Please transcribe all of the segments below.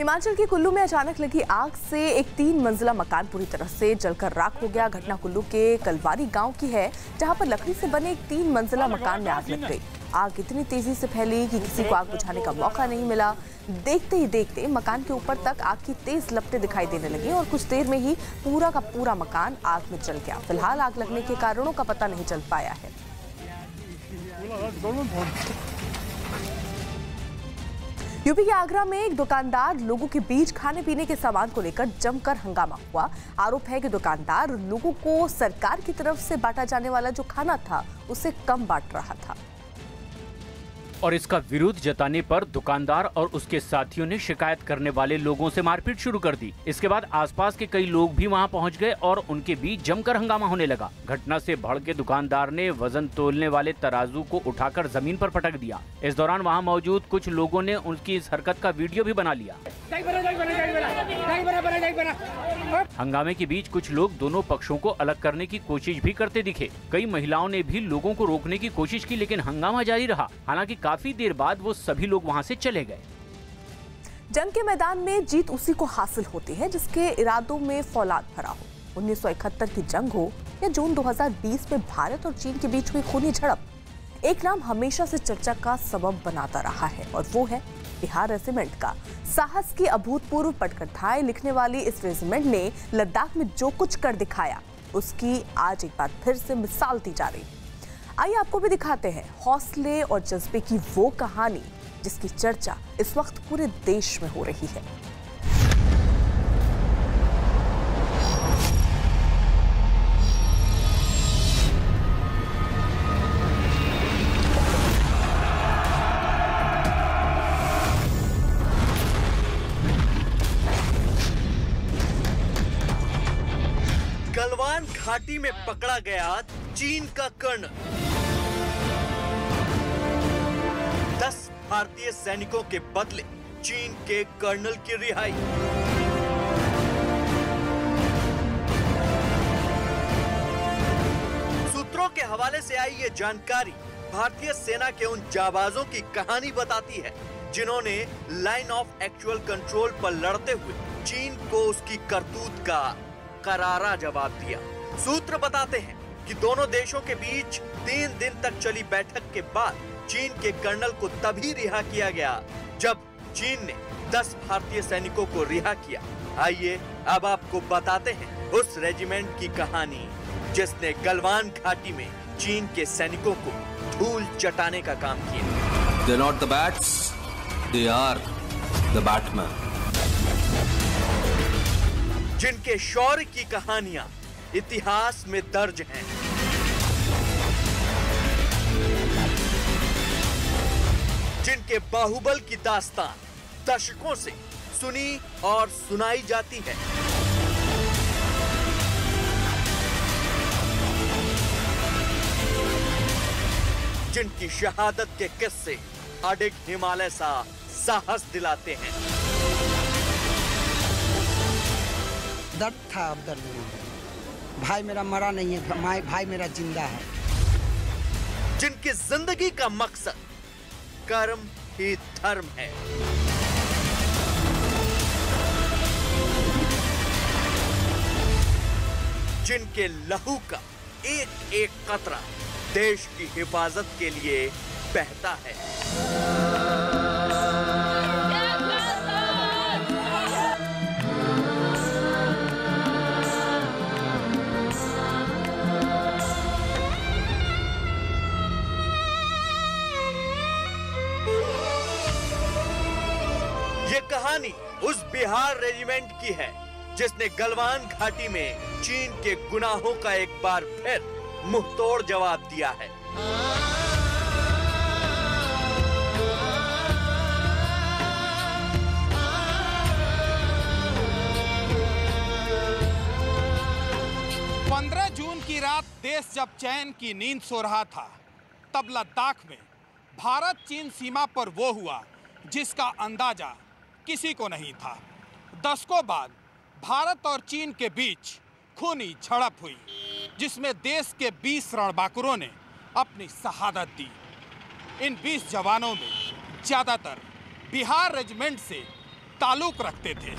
हिमाचल के कुल्लू में अचानक लगी आग से एक तीन मंजिला मकान पूरी तरह से जलकर राख हो गया। घटना कुल्लू के कलवारी गाँव की है जहाँ पर लकड़ी से बने एक तीन मंजिला मकान में आग लग गई। आग इतनी तेज़ी से फैली कि किसी को आग बुझाने का मौका नहीं मिला। देखते ही देखते मकान के ऊपर तक आग की तेज लपटें दिखाई देने लगी और कुछ देर में ही पूरा का पूरा मकान आग में जल गया। फ़िलहाल आग लगने के कारणों का पता नहीं चल पाया है। यूपी के आगरा में एक दुकानदार लोगों के बीच खाने पीने के सामान को लेकर जमकर हंगामा हुआ। आरोप है कि दुकानदार लोगों को सरकार की तरफ़ से बांटा जाने वाला जो खाना था, उसे कम बांट रहा था। और इसका विरोध जताने पर दुकानदार और उसके साथियों ने शिकायत करने वाले लोगों से मारपीट शुरू कर दी। इसके बाद आसपास के कई लोग भी वहाँ पहुँच गए और उनके बीच जमकर हंगामा होने लगा। घटना से भड़के दुकानदार ने वज़न तोलने वाले तराजू को उठाकर ज़मीन पर पटक दिया। इस दौरान वहाँ मौजूद कुछ लोगों ने उनकी इस हरकत का वीडियो भी बना लिया। हंगामे के बीच कुछ लोग दोनों पक्षों को अलग करने की कोशिश भी करते दिखे। कई महिलाओं ने भी लोगों को रोकने की कोशिश की, लेकिन हंगामा जारी रहा। हालाँकि काफ़ी देर बाद वो सभी लोग वहाँ से चले गए। जंग के मैदान में जीत उसी को हासिल होती है, जिसके इरादों में फौलाद भरा हो। 1971 की जंग हो या जून 2020 में भारत और चीन के बीच हुई खूनी झड़प, एक नाम हमेशा से चर्चा का सबब बनाता रहा है, और वो है बिहार रेजिमेंट का। साहस की अभूतपूर्व पटकथाएँ लिखने वाली इस रेजिमेंट ने लद्दाख में जो कुछ कर दिखाया, उसकी आज एक बार फिर से मिसाल दी जा रही। आइए आपको भी दिखाते हैं हौसले और जज्बे की वो कहानी जिसकी चर्चा इस वक्त पूरे देश में हो रही है। घाटी में पकड़ा गया चीन का कर्ण। दस भारतीय सैनिकों के बदले चीन के कर्नल की रिहाई। सूत्रों के हवाले से आई ये जानकारी भारतीय सेना के उन जाबाजों की कहानी बताती है, जिन्होंने लाइन ऑफ़ एक्चुअल कंट्रोल पर लड़ते हुए चीन को उसकी करतूत का करारा जवाब दिया। सूत्र बताते हैं कि दोनों देशों के बीच तीन दिन तक चली बैठक के बाद चीन के कर्नल को तभी रिहा किया गया जब चीन ने 10 भारतीय सैनिकों को रिहा किया आइए अब आपको बताते हैं उस रेजिमेंट की कहानी जिसने गलवान घाटी में चीन के सैनिकों को धूल चटाने का काम किया They're not the bats, they are the Batman. जिनके शौर्य की कहानियाँ इतिहास में दर्ज हैं। जिनके बाहुबल की दास्तान दशकों से सुनी और सुनाई जाती है। जिनकी शहादत के किस्से अडिग हिमालय सा साहस दिलाते हैं। दर्द था दर्द। भाई मेरा मरा नहीं है, भाई भाई मेरा ज़िंदा है। जिनकी ज़िंदगी का मकसद कर्म ही धर्म है। जिनके लहू का एक एक कतरा देश की हिफाजत के लिए बहता है। कहानी उस बिहार रेजिमेंट की है, जिसने गलवान घाटी में चीन के गुनाहों का एक बार फिर मुंहतोड़ जवाब दिया है। पंद्रह जून की रात देश जब चैन की नींद सो रहा था, तब लद्दाख में भारत चीन सीमा पर वो हुआ, जिसका अंदाज़ा किसी को नहीं था। दशकों बाद भारत और चीन के बीच खूनी झड़प हुई, जिसमें देश के 20 रणबांकुरों ने अपनी शहादत दी। इन 20 जवानों में ज़्यादातर बिहार रेजिमेंट से ताल्लुक रखते थे।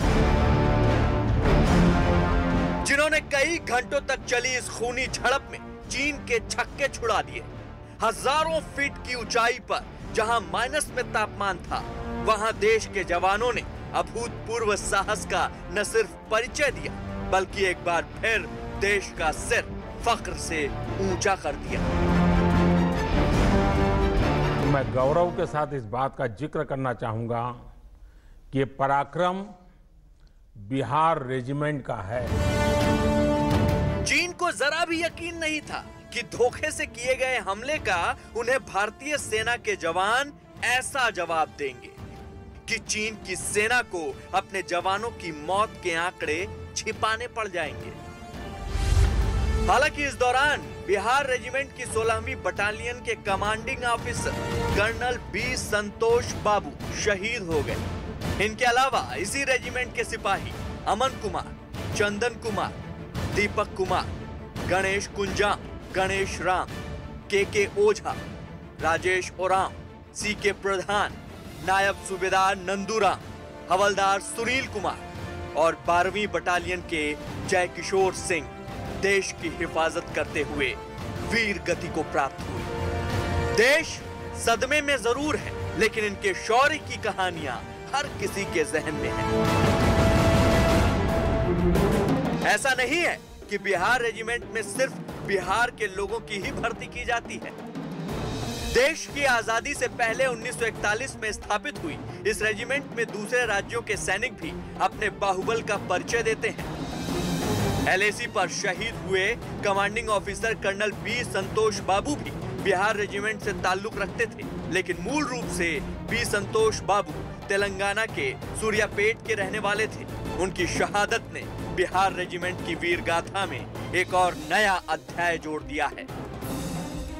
जिन्होंने कई घंटों तक चली इस खूनी झड़प में चीन के छक्के छुड़ा दिए, हज़ारों फीट की ऊंचाई पर, जहाँ माइनस में तापमान था। वहाँ देश के जवानों ने अभूतपूर्व साहस का न सिर्फ़ परिचय दिया बल्कि एक बार फिर देश का सिर फख्र से ऊँचा कर दिया। मैं गौरव के साथ इस बात का ज़िक्र करना चाहूँगा कि ये पराक्रम बिहार रेजिमेंट का है। चीन को जरा भी यकीन नहीं था कि धोखे से किए गए हमले का उन्हें भारतीय सेना के जवान ऐसा जवाब देंगे। कि चीन की सेना को अपने जवानों की मौत के आंकड़े छिपाने पड़ जाएँगे। हालाँकि इस दौरान बिहार रेजिमेंट की 16वीं बटालियन के commanding officer colonel B. Santosh Babu शहीद हो गए। इनके अलावा इसी रेजिमेंट के सिपाही अमन कुमार, चंदन कुमार, दीपक कुमार, गणेश कुंजाम, गणेश राम, के के ओझा, राजेश ओराम, सी के प्रधान नायब सूबेदार नंदूराम, हवलदार सुनील कुमार और बारहवीं बटालियन के जय किशोर सिंह देश की हिफाजत करते हुए वीर गति को प्राप्त हुई देश सदमे में ज़रूर है, लेकिन इनके शौर्य की कहानियाँ हर किसी के जहन में है। ऐसा नहीं है कि बिहार रेजिमेंट में सिर्फ़ बिहार के लोगों की ही भर्ती की जाती है। देश की आज़ादी से पहले 1941 में स्थापित हुई। इस रेजिमेंट में दूसरे राज्यों के सैनिक भी अपने बाहुबल का परिचय देते हैं। एलएसी पर शहीद हुए commanding officer colonel B Santosh Babu भी बिहार रेजिमेंट से ताल्लुक रखते थे। लेकिन मूल रूप से बी संतोष बाबू तेलंगाना के सूर्यापेट के रहने वाले थे। उनकी शहादत ने बिहार रेजिमेंट की वीर गाथा में एक और नया अध्याय जोड़ दिया है।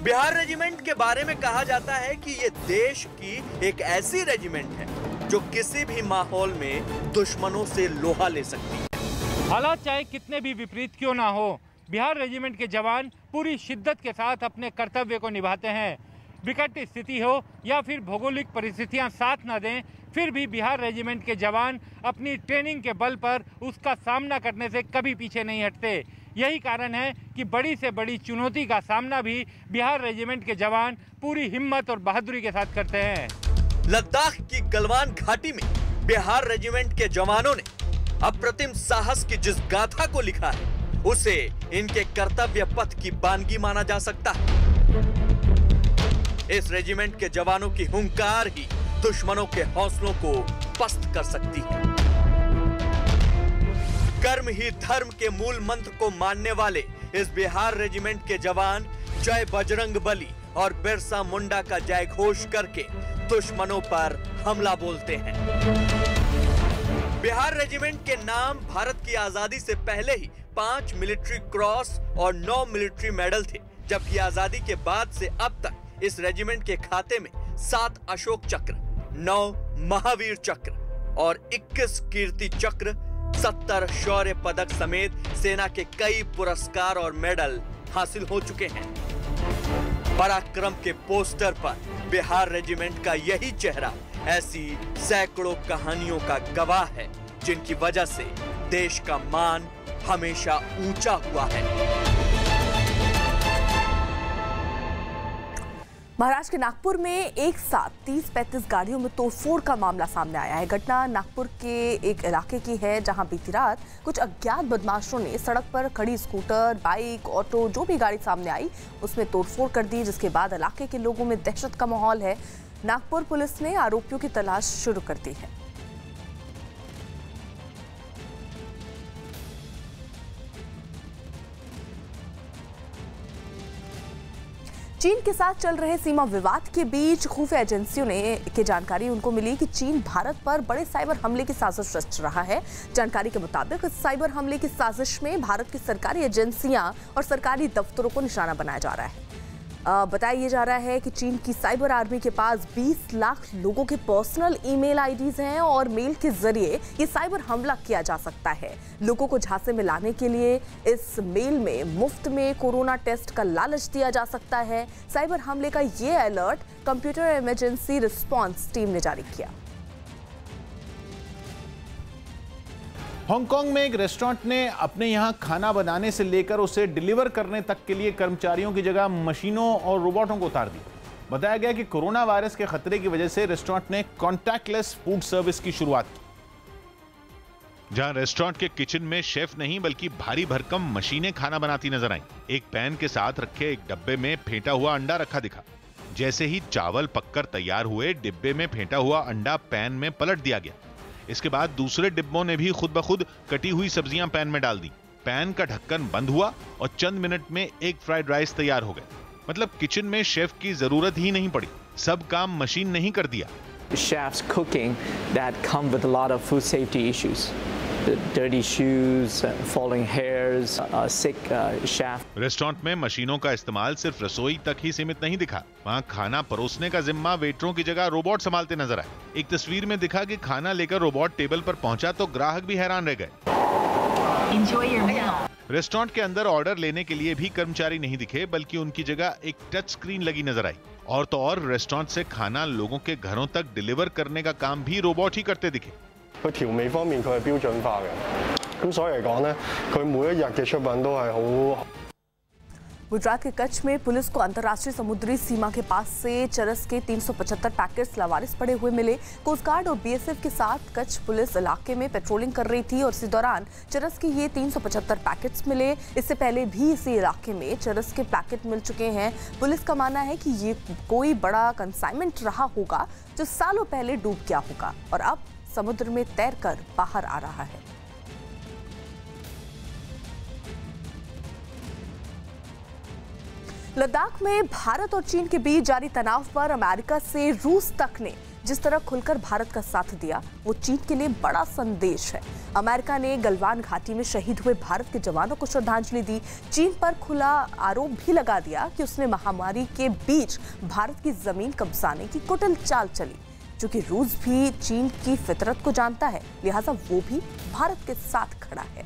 बिहार रेजिमेंट के बारे में कहा जाता है कि ये देश की एक ऐसी रेजिमेंट है जो किसी भी माहौल में दुश्मनों से लोहा ले सकती है। हालात चाहे कितने भी विपरीत क्यों ना हो, बिहार रेजिमेंट के जवान पूरी शिद्दत के साथ अपने कर्तव्य को निभाते हैं। विकट स्थिति हो या फिर भौगोलिक परिस्थितियाँ साथ न दें, फिर भी बिहार रेजिमेंट के जवान अपनी ट्रेनिंग के बल पर उसका सामना करने से कभी पीछे नहीं हटते। यही कारण है कि बड़ी से बड़ी चुनौती का सामना भी बिहार रेजिमेंट के जवान पूरी हिम्मत और बहादुरी के साथ करते हैं। लद्दाख की गलवान घाटी में बिहार रेजिमेंट के जवानों ने अप्रतिम साहस की जिस गाथा को लिखा है, उसे इनके कर्तव्य पथ की बानगी माना जा सकता है। इस रेजिमेंट के जवानों की हुंकार ही दुश्मनों के हौसलों को पस्त कर सकती है। कर्म ही धर्म के मूल मंत्र को मानने वाले इस बिहार रेजिमेंट के जवान जय बजरंग बली और बिरसा मुंडा का जय घोष करके दुश्मनों पर हमला बोलते हैं। बिहार रेजिमेंट के नाम भारत की आज़ादी से पहले ही पाँच मिलिट्री क्रॉस और नौ मिलिट्री मेडल थे, जबकि आज़ादी के बाद से अब तक इस रेजिमेंट के खाते में सात अशोक चक्र, नौ महावीर चक्र और 21 कीर्ति चक्र सत्तर शौर्य पदक समेत सेना के कई पुरस्कार और मेडल हासिल हो चुके हैं। पराक्रम के पोस्टर पर बिहार रेजिमेंट का यही चेहरा ऐसी सैकड़ों कहानियों का गवाह है, जिनकी वजह से देश का मान हमेशा ऊँचा हुआ है। महाराष्ट्र के नागपुर में एक साथ 30-35 गाड़ियों में तोड़फोड़ का मामला सामने आया है। घटना नागपुर के एक इलाके की है, जहाँ बीती रात कुछ अज्ञात बदमाशों ने सड़क पर खड़ी स्कूटर, बाइक, ऑटो, जो भी गाड़ी सामने आई, उसमें तोड़फोड़ कर दी, जिसके बाद इलाके के लोगों में दहशत का माहौल है। नागपुर पुलिस ने आरोपियों की तलाश शुरू कर दी है। चीन के साथ चल रहे सीमा विवाद के बीच खुफिया एजेंसियों ने की जानकारी। उनको मिली कि चीन भारत पर बड़े साइबर हमले की साजिश रच रहा है। जानकारी के मुताबिक इस साइबर हमले की साजिश में भारत की सरकारी एजेंसियाँ और सरकारी दफ्तरों को निशाना बनाया जा रहा है। बताया जा रहा है कि चीन की साइबर आर्मी के पास 20 लाख लोगों के पर्सनल ईमेल आईडीज हैं और मेल के ज़रिए ये साइबर हमला किया जा सकता है। लोगों को झांसे में लाने के लिए इस मेल में, मुफ़्त में कोरोना टेस्ट का लालच दिया जा सकता है। साइबर हमले का ये alert computer emergency response team ने जारी किया। हांगकांग में एक रेस्टोरेंट ने अपने यहाँ खाना बनाने से लेकर उसे डिलीवर करने तक के लिए कर्मचारियों की जगह मशीनों और रोबोटों को उतार दिया। बताया गया कि कोरोना वायरस के खतरे की वजह से रेस्टोरेंट ने कॉन्टैक्टलेस फ़ूड सर्विस की शुरुआत की। जहाँ रेस्टोरेंट के किचन में शेफ नहीं, बल्कि भारी भरकम मशीनें खाना बनाती नज़र आई। एक पैन के साथ रखे एक डब्बे में फेंटा हुआ अंडा रखा दिखा। जैसे ही चावल पककर तैयार हुए, डिब्बे में फेंटा हुआ अंडा पैन में पलट दिया गया। इसके बाद दूसरे डिब्बों ने भी खुद ब खुद कटी हुई सब्ज़ियाँ पैन में डाल दी। पैन का ढक्कन बंद हुआ और चंद मिनट में एक फ्राइड राइस तैयार हो गए मतलब किचन में शेफ की ज़रूरत ही नहीं पड़ी। सब काम मशीन ने ही कर दिया। Chefs cooking that come with a lot of food safety issues. Dirty shoes, uh, falling hairs, uh, sick uh, chef. Restaurant में मशीनों का इस्तेमाल सिर्फ़ रसोई तक ही सीमित नहीं दिखा। वहाँ खाना परोसने का जिम्मा वेटरों की जगह रोबोट संभालते नज़र आए। एक तस्वीर में दिखा कि खाना लेकर रोबोट टेबल पर पहुँचा तो ग्राहक भी हैरान रह गए. रेस्टोरेंट के अंदर ऑर्डर लेने के लिए भी कर्मचारी नहीं दिखे बल्कि उनकी जगह एक टच स्क्रीन लगी नज़र आई। और तो और रेस्टोरेंट से खाना लोगों के घरों तक डिलीवर करने का काम भी रोबोट ही करते दिखे। 佢调味方面佢系标准化嘅，咁所以嚟讲咧，佢每一日嘅出品都系好 गुजरात के कच्छ में पुलिस को अंतर्राष्ट्रीय समुद्री सीमा के पास से चरस के 375 पैकेट्स लावारिस पड़े हुए मिले कोस्ट गार्ड और बीएसएफ के साथ कच्छ पुलिस इलाके में पेट्रोलिंग कर रही थी और इसी दौरान चरस के ये 375 पैकेट्स मिले इससे पहले भी इसी इलाके में चरस के पैकेट मिल चुके हैं पुलिस का मानना है कि ये कोई बड़ा कंसाइनमेंट रहा होगा जो सालों पहले डूब गया होगा और अब समुद्र में तैरकर बाहर आ रहा है। लद्दाख में भारत और चीन के बीच जारी तनाव पर अमेरिका से रूस तक ने जिस तरह खुलकर भारत का साथ दिया, वो चीन के लिए बड़ा संदेश है। अमेरिका ने गलवान घाटी में शहीद हुए भारत के जवानों को श्रद्धांजलि दी। चीन पर खुला आरोप भी लगा दिया कि उसने महामारी के बीच भारत की ज़मीन कब्जाने की कुटिल चाल चली। चूँकि रूस भी चीन की फितरत को जानता है, लिहाजा वो भी भारत के साथ खड़ा है।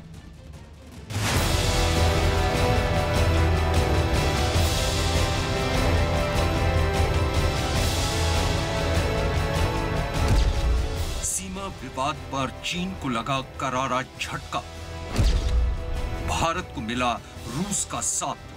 सीमा विवाद पर चीन को लगा करारा झटका। भारत को मिला रूस का साथ।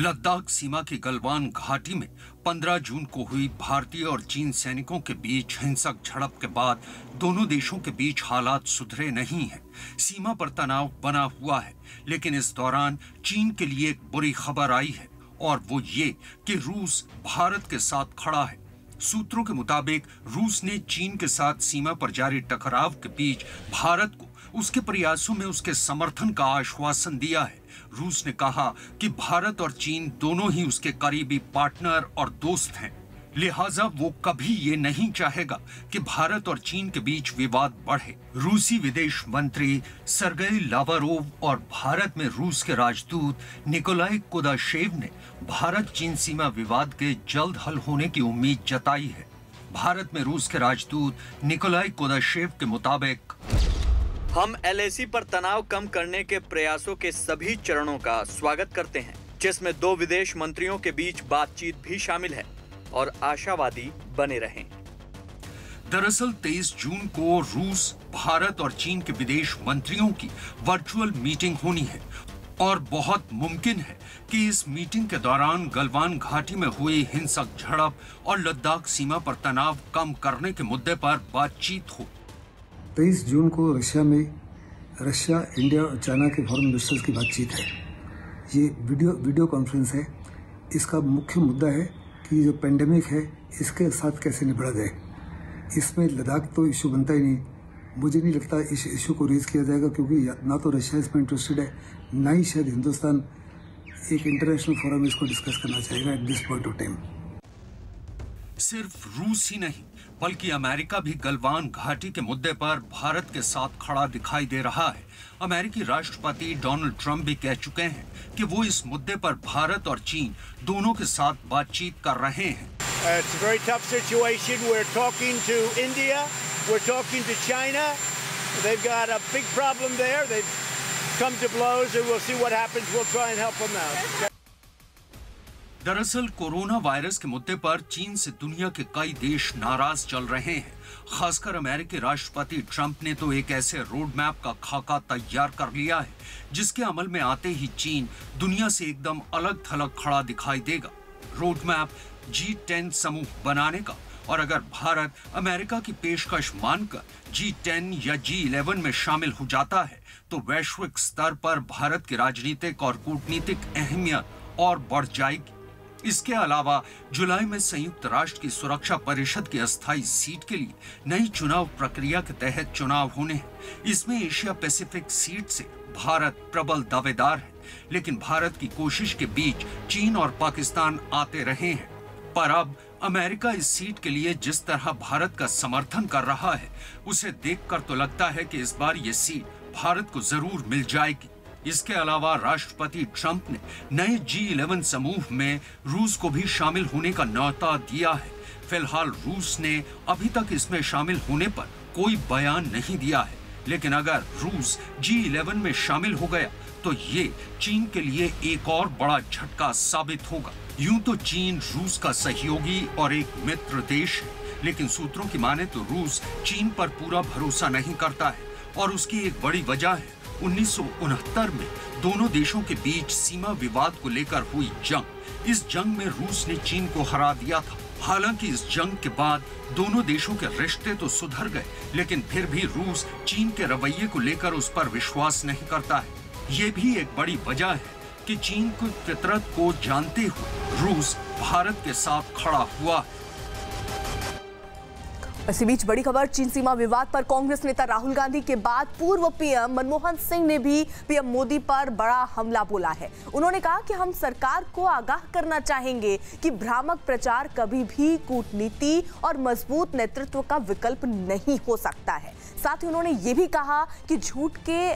लद्दाख सीमा की गलवान घाटी में 15 जून को हुई भारतीय और चीन सैनिकों के बीच हिंसक झड़प के बाद दोनों देशों के बीच हालात सुधरे नहीं हैं। सीमा पर तनाव बना हुआ है, लेकिन इस दौरान चीन के लिए एक बुरी खबर आई है और वो ये कि रूस भारत के साथ खड़ा है। सूत्रों के मुताबिक, रूस ने चीन के साथ सीमा पर जारी टकराव के बीच भारत को उसके प्रयासों में उसके समर्थन का आश्वासन दिया है। रूस ने कहा कि भारत और चीन दोनों ही उसके करीबी पार्टनर और दोस्त हैं। लिहाजा वो कभी ये नहीं चाहेगा कि भारत और चीन के बीच विवाद बढ़े। रूसी विदेश मंत्री सरगई लावारोव और भारत में रूस के राजदूत निकोलाई कुदाशेव ने भारत चीन सीमा विवाद के जल्द हल होने की उम्मीद जताई है। भारत में रूस के राजदूत निकोलाई कुदाशेव के मुताबिक हम एलएसी पर तनाव कम करने के प्रयासों के सभी चरणों का स्वागत करते हैं, जिसमें दो विदेश मंत्रियों के बीच बातचीत भी शामिल है और आशावादी बने रहें। दरअसल 23 जून को रूस, भारत और चीन के विदेश मंत्रियों की वर्चुअल मीटिंग होनी है और बहुत मुमकिन है कि इस मीटिंग के दौरान गलवान घाटी में हुई हिंसक झड़प और लद्दाख सीमा पर तनाव कम करने के मुद्दे पर बातचीत हो। तेईस जून को रशिया में रशिया, इंडिया और चाइना के फॉरेन मिनिस्टर्स की बातचीत है। ये वीडियो वीडियो कॉन्फ्रेंस है। इसका मुख्य मुद्दा है कि जो पेंडेमिक है, इसके साथ कैसे निपटा जाए। इसमें लद्दाख तो इशू बनता ही नहीं। मुझे नहीं लगता इस इशू को रेज किया जाएगा क्योंकि ना तो रशिया इसमें इंटरेस्टेड है, ना ही शायद हिंदुस्तान एक इंटरनेशनल फोरम इसको डिस्कस करना चाहेगा at this point of time सिर्फ़ रूस ही नहीं बल्कि अमेरिका भी गलवान घाटी के मुद्दे पर भारत के साथ खड़ा दिखाई दे रहा है। अमेरिकी राष्ट्रपति डोनाल्ड ट्रंप भी कह चुके हैं कि वो इस मुद्दे पर भारत और चीन दोनों के साथ बातचीत कर रहे हैं। दरअसल कोरोना वायरस के मुद्दे पर चीन से दुनिया के कई देश नाराज़ चल रहे हैं। खासकर अमेरिकी राष्ट्रपति ट्रंप ने तो एक ऐसे रोड मैप का खाका तैयार कर लिया है, जिसके अमल में आते ही चीन दुनिया से एकदम अलग थलग खड़ा दिखाई देगा। रोड मैप जी टेन समूह बनाने का, और अगर भारत अमेरिका की पेशकश मानकर जी टेन या जी इलेवन में शामिल हो जाता है तो वैश्विक स्तर पर भारत की राजनीतिक और कूटनीतिक अहमियत और बढ़ जाएगी। इसके अलावा जुलाई में संयुक्त राष्ट्र की सुरक्षा परिषद की अस्थायी सीट के लिए नई चुनाव प्रक्रिया के तहत चुनाव होने हैं। इसमें एशिया पैसिफिक सीट से भारत प्रबल दावेदार है, लेकिन भारत की कोशिश के बीच चीन और पाकिस्तान आते रहे हैं। पर अब अमेरिका इस सीट के लिए जिस तरह भारत का समर्थन कर रहा है, उसे देखकर तो लगता है कि इस बार ये सीट भारत को ज़रूर मिल जाएगी। इसके अलावा राष्ट्रपति ट्रंप ने नए जी इलेवन समूह में रूस को भी शामिल होने का न्यौता दिया है। फ़िलहाल रूस ने अभी तक इसमें शामिल होने पर कोई बयान नहीं दिया है। लेकिन अगर रूस जी इलेवन में शामिल हो गया तो ये चीन के लिए एक और बड़ा झटका साबित होगा। यूँ तो चीन रूस का सहयोगी और एक मित्र देश है, लेकिन सूत्रों की माने तो रूस चीन पर पूरा भरोसा नहीं करता है और उसकी एक बड़ी वजह है। उन्नीस में दोनों देशों के बीच सीमा विवाद को लेकर हुई जंग। इस जंग में रूस ने चीन को हरा दिया था। हालाँकि इस जंग के बाद दोनों देशों के रिश्ते तो सुधर गए, लेकिन फिर भी रूस चीन के रवैये को लेकर उस पर विश्वास नहीं करता है। ये भी एक बड़ी वजह है कि चीन की फितरत को जानते हुए रूस भारत के साथ खड़ा हुआ इसी बीच बड़ी खबर, चीन सीमा विवाद पर कांग्रेस नेता राहुल गांधी के बाद पूर्व पीएम मनमोहन सिंह ने भी पीएम मोदी पर बड़ा हमला बोला है। उन्होंने कहा कि हम सरकार को आगाह करना चाहेंगे कि भ्रामक प्रचार कभी भी कूटनीति और मज़बूत नेतृत्व का विकल्प नहीं हो सकता है। साथ ही उन्होंने ये भी कहा कि झूठ के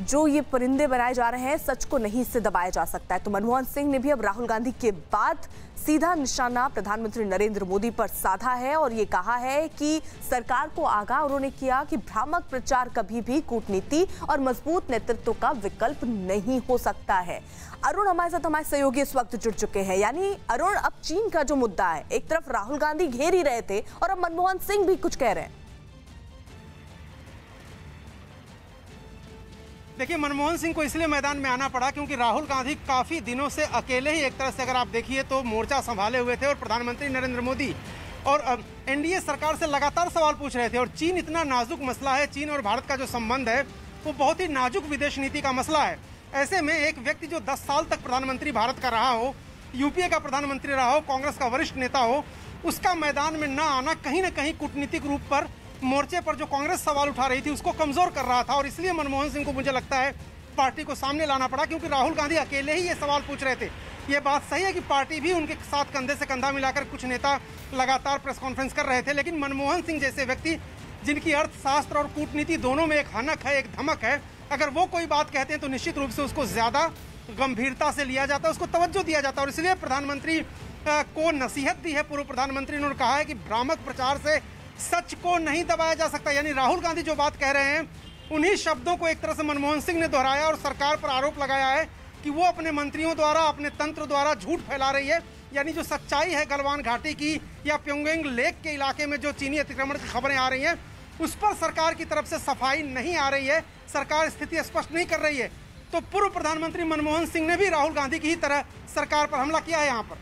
जो ये परिंदे बनाए जा रहे हैं, सच को नहीं इससे दबाया जा सकता है। तो मनमोहन सिंह ने भी अब राहुल गांधी के बाद सीधा निशाना प्रधानमंत्री नरेंद्र मोदी पर साधा है और ये कहा है कि सरकार को आगाह उन्होंने किया कि भ्रामक प्रचार कभी भी कूटनीति और मज़बूत नेतृत्व का विकल्प नहीं हो सकता है। अरुण हमारे साथ हमारे सहयोगी इस वक्त जुड़ चुके हैं। यानी अरुण, अब चीन का जो मुद्दा है, एक तरफ़ राहुल गांधी घेर ही रहे थे और अब मनमोहन सिंह भी कुछ कह रहे हैं। देखिए, मनमोहन सिंह को इसलिए मैदान में आना पड़ा क्योंकि राहुल गांधी काफ़ी दिनों से अकेले ही एक तरह से अगर आप देखिए तो मोर्चा संभाले हुए थे और प्रधानमंत्री नरेंद्र मोदी और एनडीए सरकार से लगातार सवाल पूछ रहे थे और चीन इतना नाजुक मसला है, चीन और भारत का जो संबंध है, वो बहुत ही नाजुक विदेश नीति का मसला है। ऐसे में एक व्यक्ति जो दस साल तक प्रधानमंत्री भारत का रहा हो, यूपीए का प्रधानमंत्री रहा हो, कांग्रेस का वरिष्ठ नेता हो, उसका मैदान में न आना कहीं ना कहीं कूटनीतिक रूप पर मोर्चे पर जो कांग्रेस सवाल उठा रही थी, उसको कमज़ोर कर रहा था और इसलिए मनमोहन सिंह को मुझे लगता है पार्टी को सामने लाना पड़ा, क्योंकि राहुल गांधी अकेले ही ये सवाल पूछ रहे थे। ये बात सही है कि पार्टी भी उनके साथ कंधे से कंधा मिलाकर कुछ नेता लगातार प्रेस कॉन्फ्रेंस कर रहे थे, लेकिन मनमोहन सिंह जैसे व्यक्ति, जिनकी अर्थशास्त्र और कूटनीति दोनों में एक हनक है, एक धमक है, अगर वो कोई बात कहते हैं तो निश्चित रूप से उसको ज़्यादा गंभीरता से लिया जाता है, उसको तवज्जो दिया जाता है। और इसलिए प्रधानमंत्री को नसीहत दी है पूर्व प्रधानमंत्री ने कहा है कि भ्रामक प्रचार से सच को नहीं दबाया जा सकता। यानी राहुल गांधी जो बात कह रहे हैं, उन्हीं शब्दों को एक तरह से मनमोहन सिंह ने दोहराया और सरकार पर आरोप लगाया है कि वो अपने मंत्रियों द्वारा, अपने तंत्र द्वारा झूठ फैला रही है। यानी जो सच्चाई है गलवान घाटी की या प्योंगेंग लेक के इलाके में जो चीनी अतिक्रमण की खबरें आ रही हैं, उस पर सरकार की तरफ़ से सफ़ाई नहीं आ रही है। सरकार स्थिति स्पष्ट नहीं कर रही है। तो पूर्व प्रधानमंत्री मनमोहन सिंह ने भी राहुल गांधी की ही तरह सरकार पर हमला किया है यहाँ पर।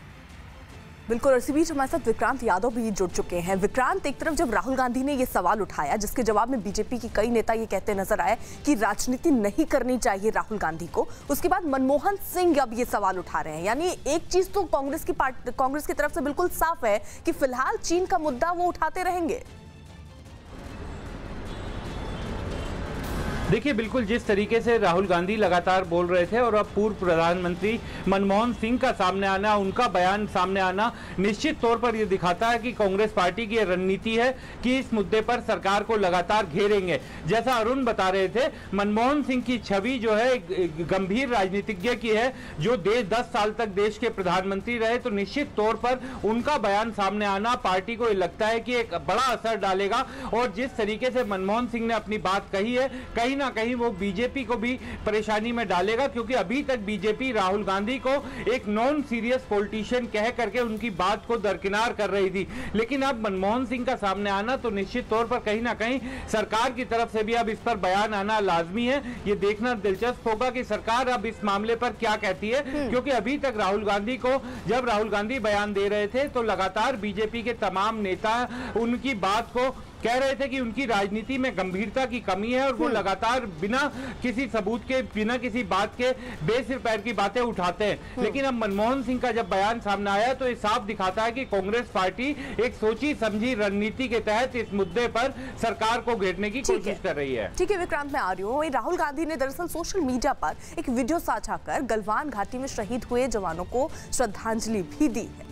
बिल्कुल, और इसी बीच हमारे साथ विक्रांत यादव भी जुड़ चुके हैं। विक्रांत, एक तरफ़ जब राहुल गांधी ने ये सवाल उठाया, जिसके जवाब में बीजेपी के कई नेता ये कहते नज़र आए कि राजनीति नहीं करनी चाहिए राहुल गांधी को, उसके बाद मनमोहन सिंह अब ये सवाल उठा रहे हैं। यानी एक चीज़ तो कांग्रेस की पार्टी, कांग्रेस की तरफ़ से बिल्कुल साफ़ है कि फ़िलहाल चीन का मुद्दा वो उठाते रहेंगे। देखिए, बिल्कुल जिस तरीके से राहुल गांधी लगातार बोल रहे थे और अब पूर्व प्रधानमंत्री मनमोहन सिंह का सामने आना, उनका बयान सामने आना, निश्चित तौर पर यह दिखाता है कि कांग्रेस पार्टी की रणनीति है कि इस मुद्दे पर सरकार को लगातार घेरेंगे। जैसा अरुण बता रहे थे, मनमोहन सिंह की छवि जो है गंभीर राजनीतिज्ञ की है, जो देश दस साल तक देश के प्रधानमंत्री रहे तो निश्चित तौर पर उनका बयान सामने आना पार्टी को लगता है कि एक बड़ा असर डालेगा। और जिस तरीके से मनमोहन सिंह ने अपनी बात कही है, कहीं ना कहीं वो बीजेपी को भी परेशानी में डालेगा क्योंकि अभी तक बीजेपी राहुल गांधी को एक नॉन सीरियस पॉलिटिशियन कह करके उनकी बात को दरकिनार कर रही थी। लेकिन अब मनमोहन सिंह का सामने आना तो निश्चित तौर पर कहीं ना कहीं सरकार की तरफ़ से भी अब इस पर बयान आना लाजमी है। ये देखना दिलचस्प होगा कि सरकार अब इस मामले पर क्या कहती है क्योंकि अभी तक राहुल गांधी को जब राहुल गांधी बयान दे रहे थे तो लगातार बीजेपी के तमाम नेता उनकी बात को कह रहे थे कि उनकी राजनीति में गंभीरता की कमी है और वो लगातार बिना किसी सबूत के बिना किसी बात के बेसिर पैर की बातें उठाते हैं। लेकिन अब मनमोहन सिंह का जब बयान सामने आया तो ये साफ़ दिखाता है कि कांग्रेस पार्टी एक सोची समझी रणनीति के तहत इस मुद्दे पर सरकार को घेरने की कोशिश कर रही है। ठीक है विक्रांत मैं आ रही हूँ। राहुल गांधी ने दरअसल सोशल मीडिया पर एक वीडियो साझा कर गलवान घाटी में शहीद हुए जवानों को श्रद्धांजलि भी दी है।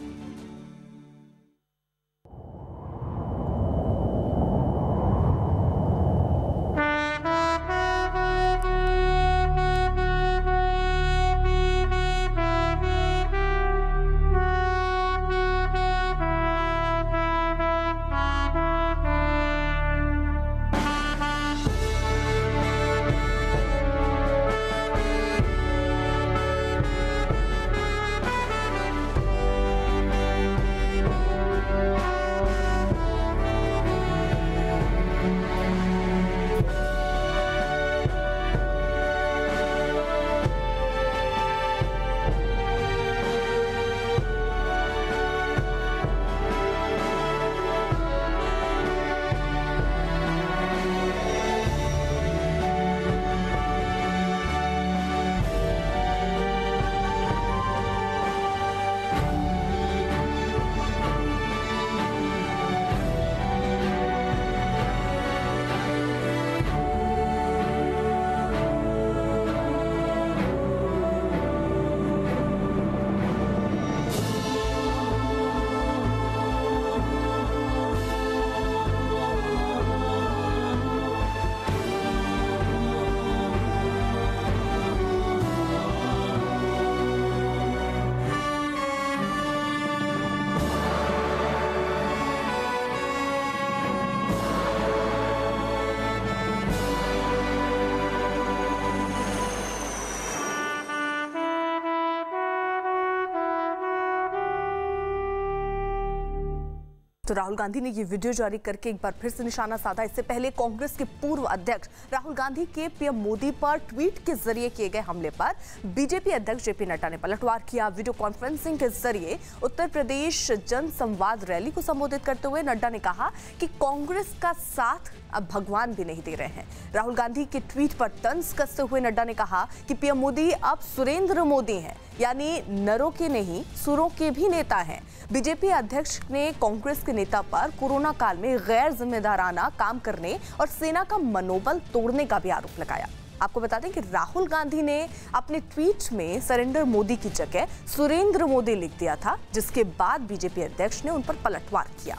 राहुल गांधी ने ये वीडियो जारी करके एक बार फिर से निशाना साधा। इससे पहले कांग्रेस के पूर्व अध्यक्ष राहुल गांधी के पीएम मोदी पर ट्वीट के ज़रिए किए गए हमले पर बीजेपी अध्यक्ष जेपी नड्डा ने पलटवार किया। वीडियो कॉन्फ्रेंसिंग के ज़रिए उत्तर प्रदेश जनसंवाद रैली को संबोधित करते हुए नड्डा ने कहा कि कांग्रेस का साथ अब भगवान भी नहीं दे रहे हैं। राहुल गांधी के ट्वीट पर तंज कसते हुए नड्डा ने कहा कि पीएम मोदी अब सुरेंद्र मोदी हैं, यानी नरों के नहीं, सुरों के भी नेता हैं। बीजेपी अध्यक्ष ने कांग्रेस के नेता पर कोरोना काल में गैर जिम्मेदाराना काम करने और सेना का मनोबल तोड़ने का भी आरोप लगाया। आपको बता दें कि राहुल गांधी ने अपने ट्वीट में सरेंडर मोदी की जगह सुरेंद्र मोदी लिख दिया था, जिसके बाद बीजेपी अध्यक्ष ने उन पर पलटवार किया।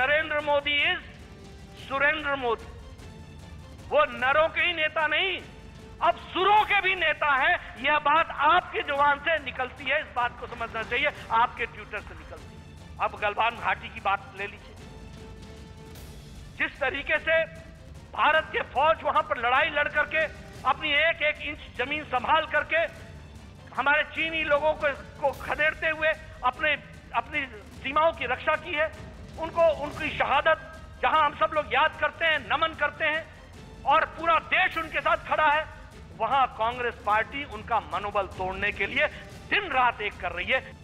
नरेंद्र मोदी इज़ सुरेंद्र मोदी। वो नरों के ही नेता नहीं, अब सुरों के भी नेता है। यह बात आपके ज़ुबान से निकलती है, इस बात को समझना चाहिए, आपके ट्विटर से निकलती है। अब गलवान घाटी की बात ले लीजिए। जिस तरीके से भारत के फौज वहाँ पर लड़ाई लड़ करके, अपनी एक एक इंच ज़मीन संभाल करके, हमारे चीनी लोगों को खदेड़ते हुए अपने, अपनी सीमाओं की रक्षा की है उनको, उनकी शहादत, जहाँ हम सब लोग याद करते हैं, नमन करते हैं, और पूरा देश उनके साथ खड़ा है, वहाँ कांग्रेस पार्टी उनका मनोबल तोड़ने के लिए दिन रात एक कर रही है।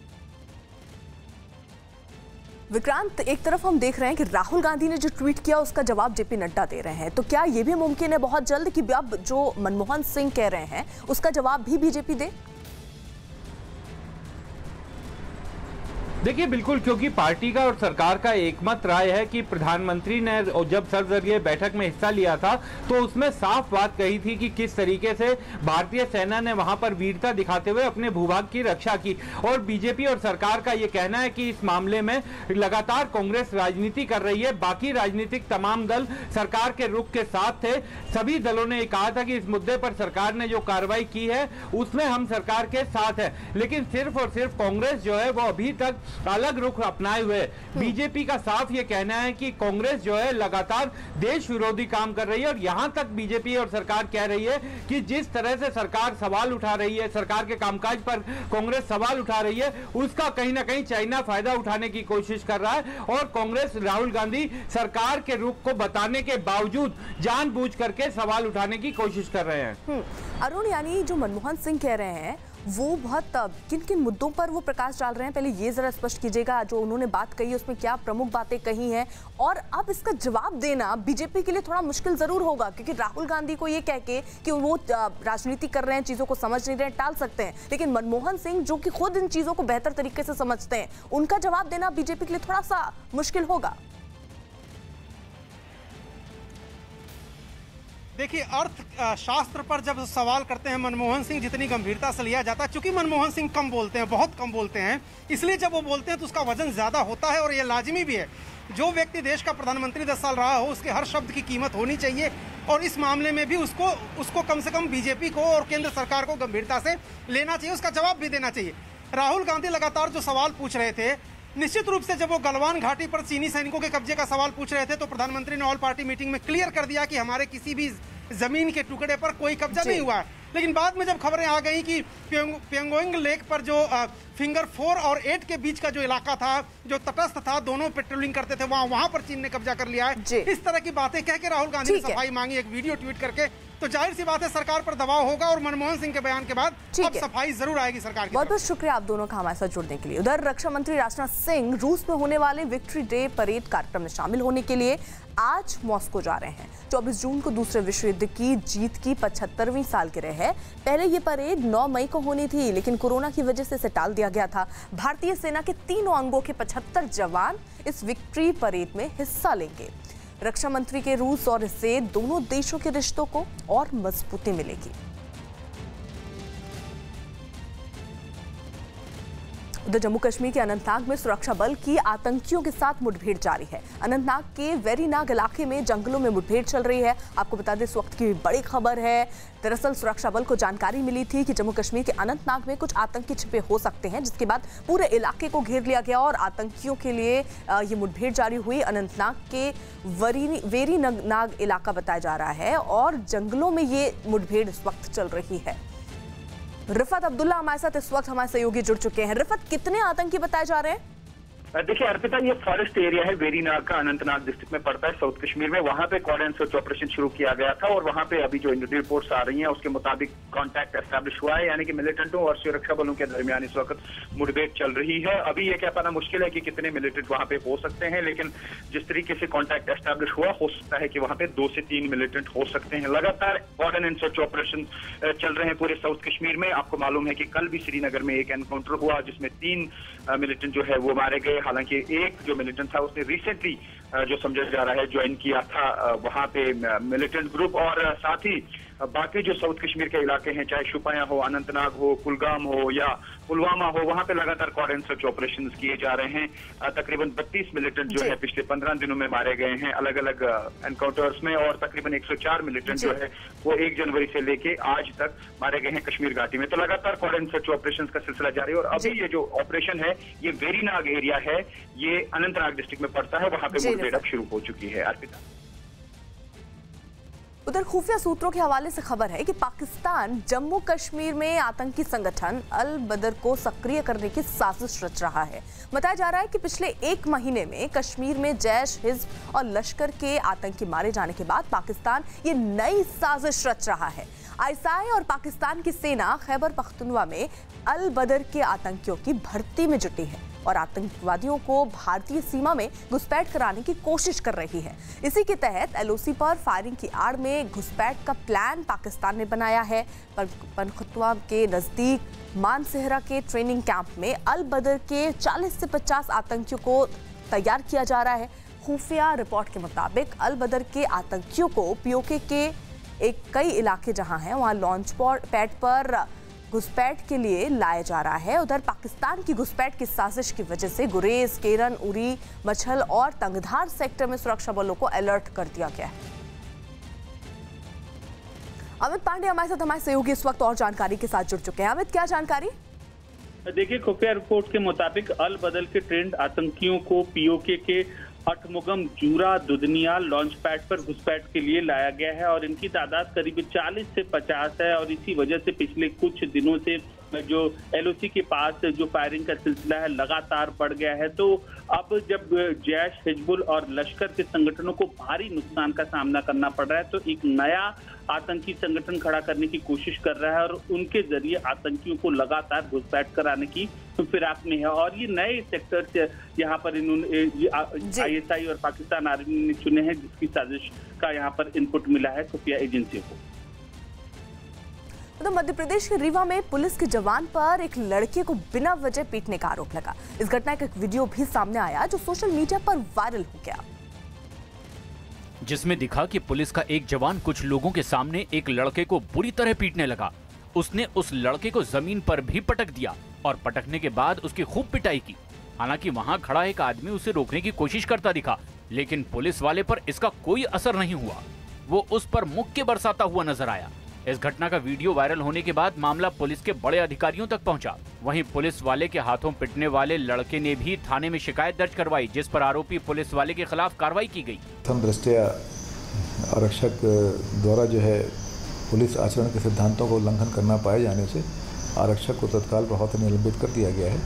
विक्रांत, एक तरफ़ हम देख रहे हैं कि राहुल गांधी ने जो ट्वीट किया, उसका जवाब जेपी नड्डा दे रहे हैं। तो क्या ये भी मुमकिन है बहुत जल्द कि अब जो मनमोहन सिंह कह रहे हैं, उसका जवाब भी बीजेपी दे? देखिए, बिल्कुल, क्योंकि पार्टी का और सरकार का एकमत राय है कि प्रधानमंत्री ने जब सर्वदलीय बैठक में हिस्सा लिया था तो उसमें साफ़ बात कही थी कि किस तरीके से भारतीय सेना ने वहाँ पर वीरता दिखाते हुए अपने भूभाग की रक्षा की। और बीजेपी और सरकार का यह कहना है कि इस मामले में लगातार कांग्रेस राजनीति कर रही है। बाकी राजनीतिक तमाम दल सरकार के रुख के साथ थे। सभी दलों ने कहा था कि इस मुद्दे पर सरकार ने जो कार्रवाई की है, उसमें हम सरकार के साथ है। लेकिन सिर्फ़ और सिर्फ़ कांग्रेस जो है, वो अभी तक अलग रुख अपनाए हुए बीजेपी का साफ़ ये कहना है कि कांग्रेस जो है लगातार देश विरोधी काम कर रही है और यहाँ तक बीजेपी और सरकार कह रही है कि जिस तरह से सरकार सवाल उठा रही है सरकार के कामकाज पर कांग्रेस सवाल उठा रही है उसका कहीं ना कहीं चाइना फ़ायदा उठाने की कोशिश कर रहा है और कांग्रेस राहुल गांधी सरकार के रुख को बताने के बावजूद जानबूझ करके सवाल उठाने की कोशिश कर रहे हैं। हम्म, अरुण यानी जो मनमोहन सिंह कह रहे हैं वो बहुत किन किन मुद्दों पर वो प्रकाश डाल रहे हैं? पहले ये जरा स्पष्ट कीजिएगा, जो उन्होंने बात कही, उसमें क्या प्रमुख बातें कही हैं? और अब इसका जवाब देना बीजेपी के लिए थोड़ा मुश्किल ज़रूर होगा, क्योंकि राहुल गांधी को ये कह के कि वो राजनीति कर रहे हैं, चीज़ों को समझ नहीं रहे, टाल सकते हैं। लेकिन मनमोहन सिंह, जो कि खुद इन चीज़ों को बेहतर तरीके से समझते हैं, उनका जवाब देना बीजेपी के लिए थोड़ा सा मुश्किल होगा। देखिए, अर्थ शास्त्र पर जब सवाल करते हैं मनमोहन सिंह, जितनी गंभीरता से लिया जाता है, चूँकि मनमोहन सिंह कम बोलते हैं, बहुत कम बोलते हैं, इसलिए जब वो बोलते हैं तो उसका वज़न ज़्यादा होता है और ये लाजमी भी है। जो व्यक्ति देश का प्रधानमंत्री दस साल रहा हो, उसके हर शब्द की कीमत होनी चाहिए और इस मामले में भी उसको उसको कम से कम बीजेपी को और केंद्र सरकार को गंभीरता से लेना चाहिए, उसका जवाब भी देना चाहिए। राहुल गांधी लगातार जो सवाल पूछ रहे थे निश्चित रूप से जब वो गलवान घाटी पर चीनी सैनिकों के कब्जे का सवाल पूछ रहे थे तो प्रधानमंत्री ने ऑल पार्टी मीटिंग में क्लियर कर दिया कि हमारे किसी भी ज़मीन के टुकड़े पर कोई कब्जा नहीं हुआ है। लेकिन बाद में जब खबरें आ गई कि प्योंग- प्योंगोंग लेक पर जो फिंगर फोर और एट के बीच का जो इलाका था जो तटस्थ था दोनों पेट्रोलिंग करते थे वहाँ वहाँ पर चीन ने कब्जा कर लिया है। इस तरह की बातें कह के राहुल गांधी ने सफ़ाई मांगी एक वीडियो ट्वीट करके। तो ज़ाहिर सी बात है सरकार पर दबाव होगा और मनमोहन सिंह के बयान के बाद अब सफ़ाई ज़रूर आएगी सरकार की बहुत बहुत शुक्रिया आप दोनों का हमारे साथ जुड़ने के लिए। उधर रक्षा मंत्री राजनाथ सिंह रूस में होने वाले विक्ट्री डे परेड कार्यक्रम में शामिल होने के लिए आज मॉस्को जा रहे हैं। 24 जून को दूसरे विश्व युद्ध की जीत की 75वीं सालगिरह है। पहले ये परेड 9 मई को होनी थी लेकिन कोरोना की वजह से इसे टाल दिया गया था। भारतीय सेना के तीनों अंगों के 75 जवान इस विक्ट्री परेड में हिस्सा लेंगे। रक्षा मंत्री के रूस और इससे दोनों देशों के रिश्तों को और मजबूती मिलेगी। उधर जम्मू कश्मीर के अनंतनाग में सुरक्षा बल की आतंकियों के साथ मुठभेड़ जारी है। अनंतनाग के वेरीनाग इलाके में जंगलों में मुठभेड़ चल रही है। आपको बता दें, इस वक्त की बड़ी खबर है। दरअसल सुरक्षा बल को जानकारी मिली थी कि जम्मू कश्मीर के अनंतनाग में कुछ आतंकी छिपे हो सकते हैं, जिसके बाद पूरे इलाके को घेर लिया गया और आतंकियों के लिए ये मुठभेड़ जारी हुई। अनंतनाग के वरी वेरी नाग इलाका बताया जा रहा है और जंगलों में ये मुठभेड़ इस वक्त चल रही है। रिफत अब्दुल्ला हमारे साथ इस वक्त हमारे सहयोगी जुड़ चुके हैं। रिफत, कितने आतंकी बताए जा रहे हैं? देखिए, अर्पिता, ये फॉरेस्ट एरिया है, वेरीनाग का, अनंतनाग डिस्ट्रिक्ट में पड़ता है, साउथ कश्मीर में। वहाँ पे कॉर्ड एंड सर्च ऑपरेशन शुरू किया गया था और वहाँ पे अभी जो रिपोर्ट्स आ रही हैं, उसके मुताबिक कांटेक्ट एस्टैब्लिश हुआ है, यानी कि मिलिटेंटों और सुरक्षा बलों के दरमियान इस वक्त मुठभेड़ चल रही है। अभी ये कह पाना मुश्किल है कि कितने मिलिटेंट वहाँ पे हो सकते हैं, लेकिन जिस तरीके से कॉन्टैक्ट एस्टैब्लिश हुआ, हो सकता है कि वहाँ पे दो से तीन मिलिटेंट हो सकते हैं। लगातार कॉर्ड एंड सर्च ऑपरेशन चल रहे हैं पूरे साउथ कश्मीर में। आपको मालूम है कि कल भी श्रीनगर में एक एनकाउंटर हुआ, जिसमें तीन मिलिटेंट जो है वो मारे गए हालाँकि एक जो मिलिटेंट था, उसने रिसेंटली जो समझा जा रहा है ज्वाइन किया था वहाँ पे मिलिटेंट ग्रुप और, साथ ही बाकी जो साउथ कश्मीर के इलाके हैं चाहे शुपाया हो अनंतनाग हो कुलगाम हो या पुलवामा हो वहाँ पे लगातार कॉर्ड सर्च ऑपरेशन किए जा रहे हैं। तकरीबन 32 मिलिटेंट जो है पिछले 15 दिनों में मारे गए हैं अलग अलग एनकाउंटर्स में और तकरीबन 104 मिलिटेंट जो। है वो एक जनवरी से लेके आज तक मारे गए हैं कश्मीर घाटी में। तो लगातार कॉर्ड सर्च ऑपरेशन का सिलसिला जारी है और अभी ये जो ऑपरेशन है ये वेरीनाग एरिया है ये अनंतनाग डिस्ट्रिक्ट में पड़ता है वहाँ पे मुठभेड़ अब शुरू हो चुकी है अर्पिता। उधर खुफिया सूत्रों के हवाले से खबर है कि पाकिस्तान जम्मू कश्मीर में आतंकी संगठन अल बदर को सक्रिय करने की साजिश रच रहा है। बताया जा रहा है कि पिछले एक महीने में कश्मीर में जैश, हिज्ब और लश्कर के आतंकी मारे जाने के बाद पाकिस्तान ये नई साजिश रच रहा है। आईएसआई और पाकिस्तान की सेना खैबर पख्तूनवा में अल बदर के आतंकियों की भर्ती में जुटी है। और आतंकवादियों को भारतीय सीमा में घुसपैठ कराने की कोशिश कर रही है। इसी के तहत एलओसी पर फायरिंग की आड़ में घुसपैठ का प्लान पाकिस्तान ने बनाया है। पनखतवा के नज़दीक मानसेहरा के ट्रेनिंग कैंप में अल बदर के 40 से 50 आतंकियों को तैयार किया जा रहा है। खुफिया रिपोर्ट के मुताबिक अल बदर के आतंकियों को पीओके के एक कई इलाके जहाँ हैं, वहाँ लॉन्च पैड पर घुसपैठ के लिए लाया जा रहा है। उधर पाकिस्तान की घुसपैठ की साजिश की वजह से गुरेज, केरन, उरी, मछल और तंगधार सेक्टर में सुरक्षा बलों को अलर्ट कर दिया गया है। अमित पांडे हमारे साथ, हमारे सहयोगी इस वक्त और जानकारी के साथ जुड़ चुके हैं। अमित, क्या जानकारी? देखिए, खुफिया रिपोर्ट के मुताबिक अल बदल के ट्रेंड आतंकियों को पीओके के अठमुगम जूरा दुदनिया लॉन्च पैड पर घुसपैठ के लिए लाया गया है और इनकी तादाद करीब 40 से 50 है और इसी वजह से पिछले कुछ दिनों से जो एलओसी के पास जो फायरिंग का सिलसिला है लगातार बढ़ गया है। तो अब जब जैश हिजबुल और लश्कर के संगठनों को भारी नुकसान का सामना करना पड़ रहा है तो एक नया आतंकी संगठन खड़ा करने की कोशिश कर रहा है और उनके ज़रिए आतंकियों को लगातार घुसपैठ कराने की फिराक में है। और ये नए सेक्टर यहाँ पर इन्होंने आईएसआई और पाकिस्तान आर्मी ने चुने हैं जिसकी साजिश का यहाँ पर इनपुट मिला है खुफिया एजेंसियों को। तो मध्य प्रदेश के रीवा में पुलिस के जवान पर एक लड़के को बिना वजह पीटने का आरोप लगा। इस घटना का एक वीडियो भी सामने आया जो सोशल मीडिया पर वायरल हो गया। जिसमें दिखा कि पुलिस का एक जवान कुछ लोगों के सामने एक लड़के को बुरी तरह पीटने लगा। उसने उस लड़के को ज़मीन पर भी पटक दिया और पटकने के बाद उसकी खूब पिटाई की। हालाँकि वहाँ खड़ा एक आदमी उसे रोकने की कोशिश करता दिखा, लेकिन पुलिस वाले पर इसका कोई असर नहीं हुआ। वो उस पर मुक्के बरसाता हुआ नज़र आया। इस घटना का वीडियो वायरल होने के बाद मामला पुलिस के बड़े अधिकारियों तक पहुँचा। वहीं पुलिस वाले के हाथों पिटने वाले लड़के ने भी थाने में शिकायत दर्ज करवाई, जिस पर आरोपी पुलिस वाले के खिलाफ कार्रवाई की गई दृष्टिया आरक्षक द्वारा जो है पुलिस आचरण के सिद्धांतों का उल्लंघन करना पाए जाने ऐसी आरक्षक को तत्काल प्रभाव निलंबित कर दिया गया है